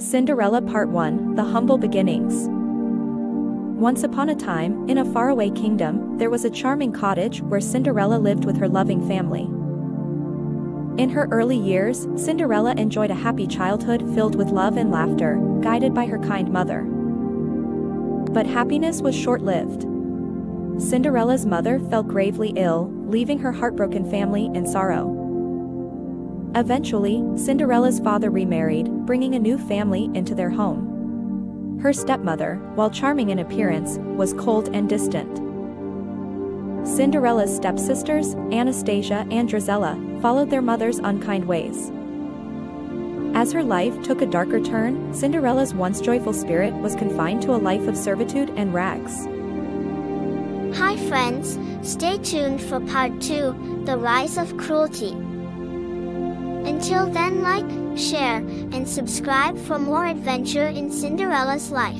Cinderella Part 1 The Humble Beginnings. Once upon a time, in a faraway kingdom, there was a charming cottage where Cinderella lived with her loving family. In her early years, Cinderella enjoyed a happy childhood filled with love and laughter, guided by her kind mother. But happiness was short lived. Cinderella's mother fell gravely ill, leaving her heartbroken family in sorrow. Eventually, Cinderella's father remarried, bringing a new family into their home. Her stepmother, while charming in appearance, was cold and distant. Cinderella's stepsisters, Anastasia and Drizella, followed their mother's unkind ways. As her life took a darker turn, Cinderella's once joyful spirit was confined to a life of servitude and rags. Hi friends, stay tuned for part 2, The Rise of Cruelty. Until then like, share, and subscribe for more adventure in Cinderella's life.